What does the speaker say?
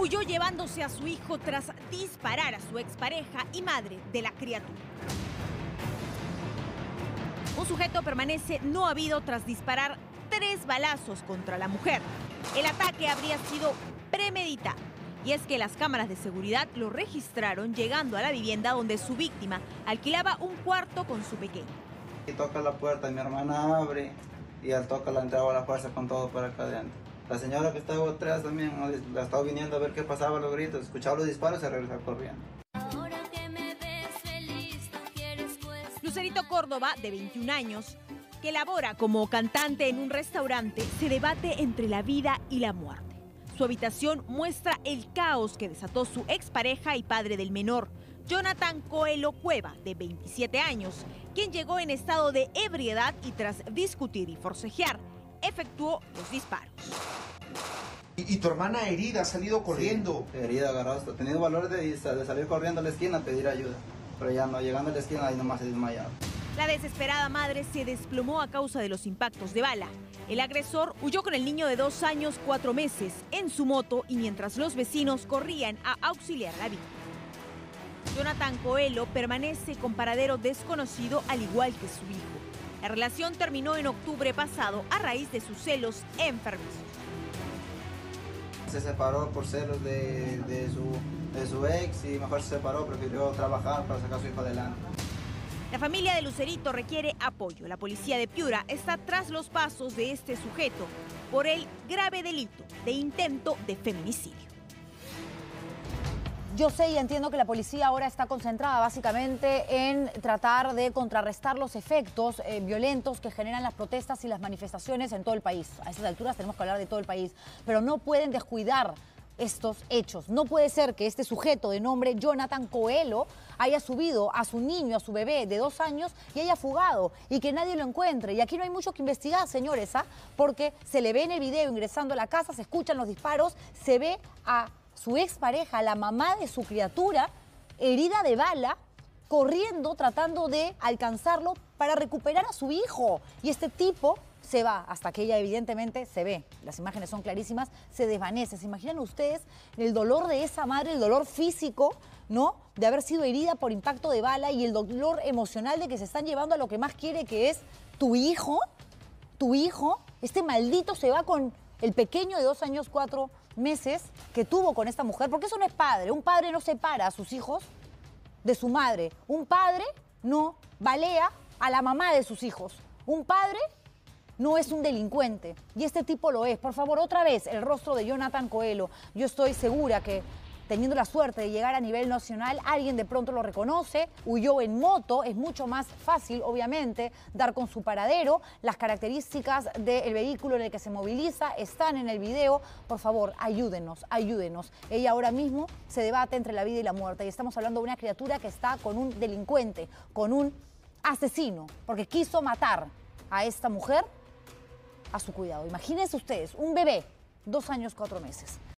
huyó llevándose a su hijo tras disparar a su expareja y madre de la criatura. Un sujeto permanece no habido tras disparar tres balazos contra la mujer. El ataque habría sido premeditado. Y es que las cámaras de seguridad lo registraron llegando a la vivienda donde su víctima alquilaba un cuarto con su pequeño. Y toca la puerta, mi hermana abre y al toca la entraba a la fuerza con todo para acá adentro. La señora que estaba atrás también la estaba viniendo a ver qué pasaba, los gritos, escuchaba los disparos y se regresaba corriendo. Lucerito Córdoba, de 21 años, que labora como cantante en un restaurante, se debate entre la vida y la muerte. Su habitación muestra el caos que desató su expareja y padre del menor, Jonathan Coelho Cueva, de 27 años, quien llegó en estado de ebriedad y tras discutir y forcejear, efectuó los disparos. Y, tu hermana herida, ha salido corriendo. herida, agarrado, ha tenido valor de, de, salir corriendo a la esquina a pedir ayuda. Pero ya no, llegando a la esquina ahí nomás se desmayado. La desesperada madre se desplomó a causa de los impactos de bala. El agresor huyó con el niño de dos años, cuatro meses, en su moto y mientras los vecinos corrían a auxiliar a la víctima. Jonathan Coelho permanece con paradero desconocido al igual que su hijo. La relación terminó en octubre pasado a raíz de sus celos enfermizos. Se separó por celos de, su, de su ex y mejor se separó, prefirió trabajar para sacar a su hijo adelante. La familia de Lucerito requiere apoyo. La policía de Piura está tras los pasos de este sujeto por el grave delito de intento de feminicidio. Yo sé y entiendo que la policía ahora está concentrada básicamente en tratar de contrarrestar los efectos eh, violentos que generan las protestas y las manifestaciones en todo el país. A estas alturas tenemos que hablar de todo el país, pero no pueden descuidar estos hechos. No puede ser que este sujeto de nombre Jonathan Coelho haya subido a su niño, a su bebé de dos años y haya fugado y que nadie lo encuentre. Y aquí no hay mucho que investigar, señores, ¿ah? porque se le ve en el video ingresando a la casa, se escuchan los disparos, se ve a su expareja, la mamá de su criatura, herida de bala, corriendo, tratando de alcanzarlo para recuperar a su hijo. Y este tipo se va hasta que ella evidentemente se ve, las imágenes son clarísimas, se desvanece. ¿Se imaginan ustedes el dolor de esa madre, el dolor físico, ¿no? De haber sido herida por impacto de bala y el dolor emocional de que se están llevando a lo que más quiere que es tu hijo, tu hijo, este maldito se va con el pequeño de dos años, cuatro meses que tuvo con esta mujer, porque eso no es padre, un padre no separa a sus hijos de su madre, un padre no balea a la mamá de sus hijos, un padre no es un delincuente. Y este tipo lo es. Por favor, otra vez, el rostro de Jonathan Coelho. Yo estoy segura que teniendo la suerte de llegar a nivel nacional, alguien de pronto lo reconoce, huyó en moto, es mucho más fácil, obviamente, dar con su paradero. Las características del vehículo en el que se moviliza están en el video. Por favor, ayúdenos, ayúdenos. Ella ahora mismo se debate entre la vida y la muerte y estamos hablando de una criatura que está con un delincuente, con un asesino, porque quiso matar a esta mujer a su cuidado. Imagínense ustedes, un bebé, dos años, cuatro meses.